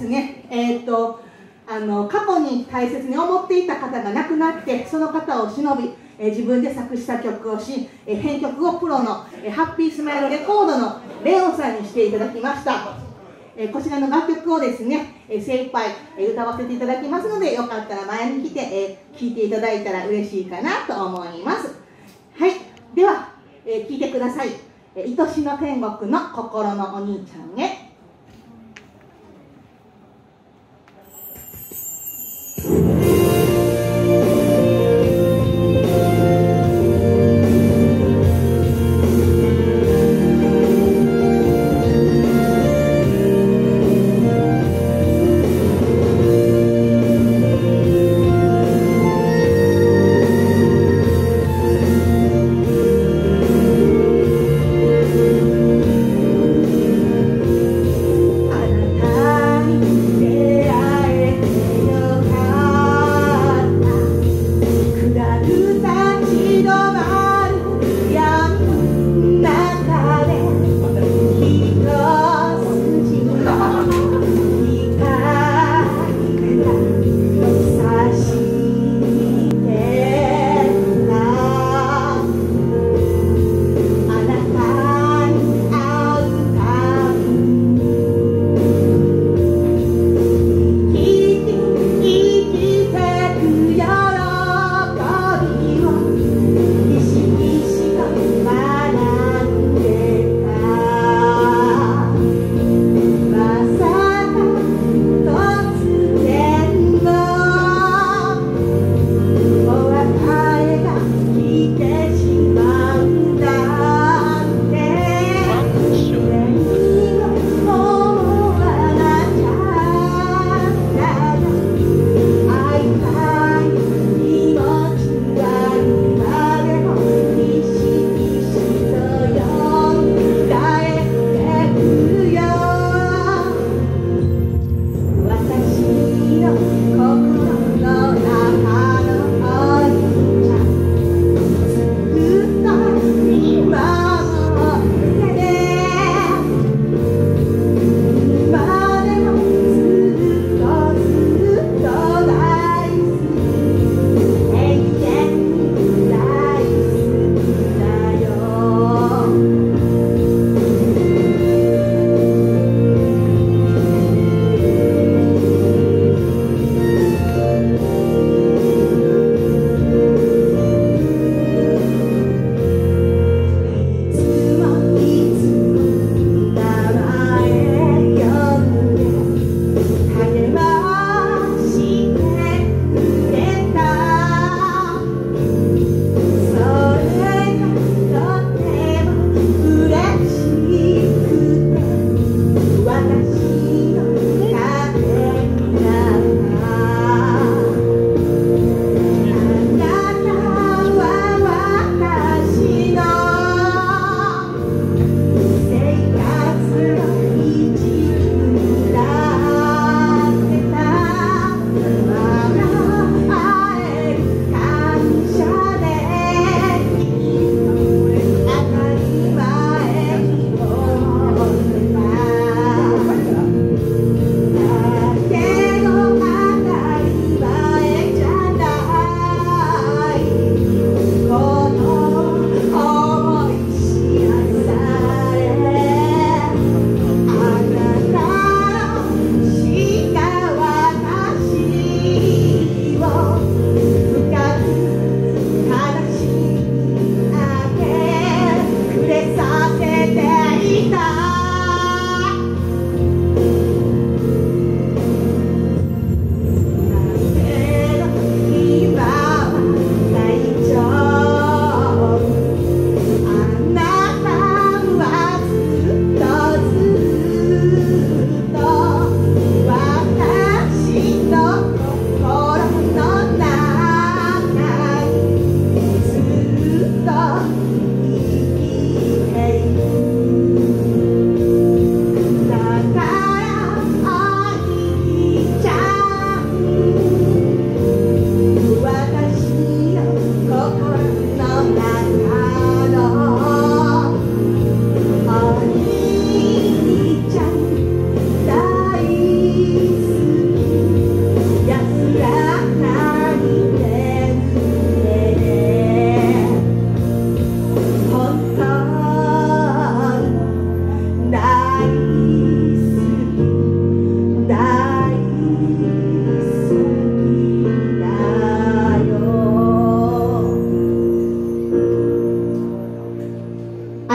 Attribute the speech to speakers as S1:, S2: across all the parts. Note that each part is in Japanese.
S1: ですね、えー、っとあの過去に大切に思っていた方が亡くなってその方を忍び、えー、自分で作詞作曲をし、えー、編曲をプロの、えハッピースマイルレコードのレオンさんにしていただきました、えこちらの楽曲をですね、え精一杯、え歌わせていただきますのでよかったら前に来て、え聴いていただいたら嬉しいかなと思います。はい。では、え聴いてください「愛しの天国の心のお兄ちゃんへ」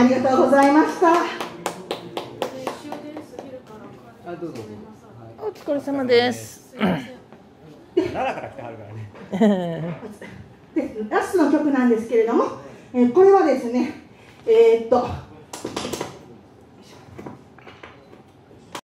S1: りがとうございました。
S2: お疲れ様です。
S3: 奈良から来てはるからね
S1: でラストの曲なんですけれども、えーこれはですねえーっと